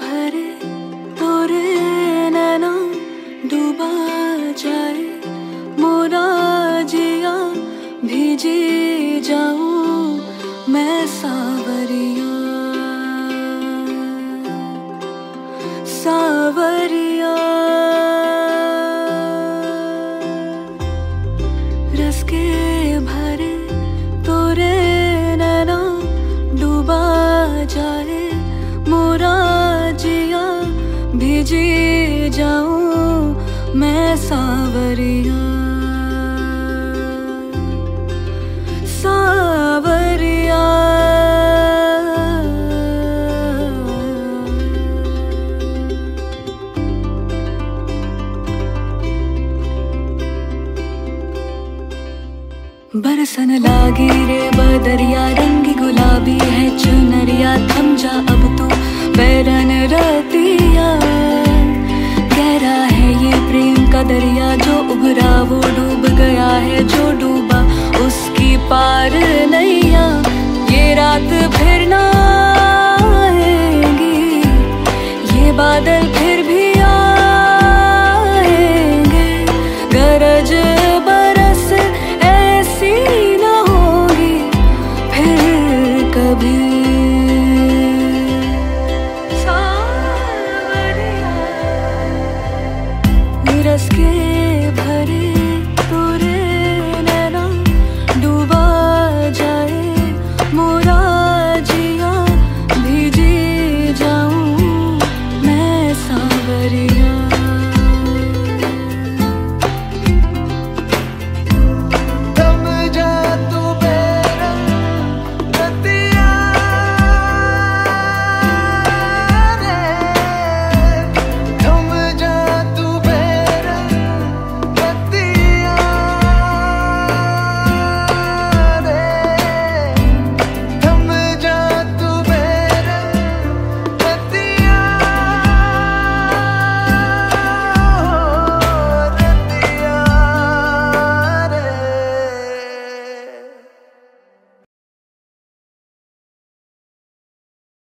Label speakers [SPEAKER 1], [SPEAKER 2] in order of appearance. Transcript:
[SPEAKER 1] भरे तोरे नैना डूबा जाए मोरा जिया भेजे जाऊँ मैं सावरिया। सावरिया भीजी जाऊँ मैं सावरिया। सावरिया। बरसन लागी रे बदरिया रंग गुलाबी है चुनरिया दरिया जो